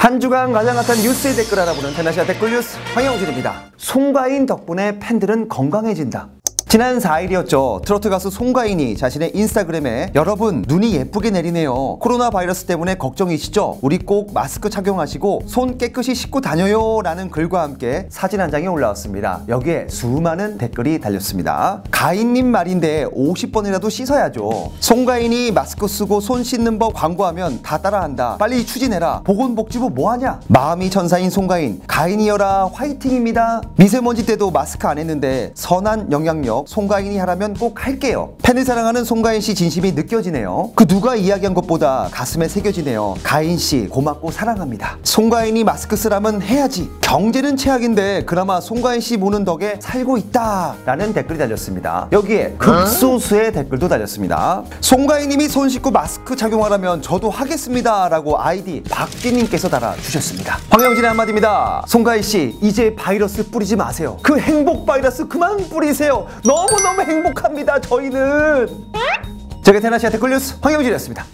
한 주간 가장 핫한 뉴스의 댓글 알아보는 텐아시아 댓글 뉴스 황영진입니다. 송가인 덕분에 팬들은 건강해진다. 지난 4일이었죠. 트로트 가수 송가인이 자신의 인스타그램에 여러분 눈이 예쁘게 내리네요. 코로나 바이러스 때문에 걱정이시죠? 우리 꼭 마스크 착용하시고 손 깨끗이 씻고 다녀요 라는 글과 함께 사진 한 장이 올라왔습니다. 여기에 수많은 댓글이 달렸습니다. 가인님 말인데 50번이라도 씻어야죠. 송가인이 마스크 쓰고 손 씻는 법 광고하면 다 따라한다. 빨리 추진해라. 보건복지부 뭐하냐? 마음이 천사인 송가인 가인이여라 화이팅입니다. 미세먼지 때도 마스크 안 했는데 선한 영향력 송가인이 하라면 꼭 할게요. 팬을 사랑하는 송가인 씨 진심이 느껴지네요. 그 누가 이야기한 것보다 가슴에 새겨지네요. 가인 씨 고맙고 사랑합니다. 송가인이 마스크 쓰라면 해야지. 경제는 최악인데 그나마 송가인 씨 보는 덕에 살고 있다 라는 댓글이 달렸습니다. 여기에 극소수의 댓글도 달렸습니다. 송가인님이 손 씻고 마스크 착용하라면 저도 하겠습니다 라고 아이디 박기님께서 달아주셨습니다. 황영진의 한마디입니다. 송가인 씨 이제 바이러스 뿌리지 마세요. 그 행복 바이러스 그만 뿌리세요. 너무너무 행복합니다. 저희는. 제가 테나시아 댓글 뉴스 황영진이었습니다.